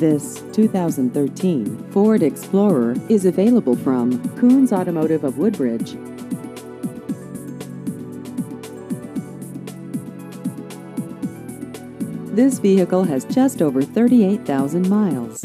This 2013 Ford Explorer is available from Koons Automotive of Woodbridge. This vehicle has just over 38,000 miles.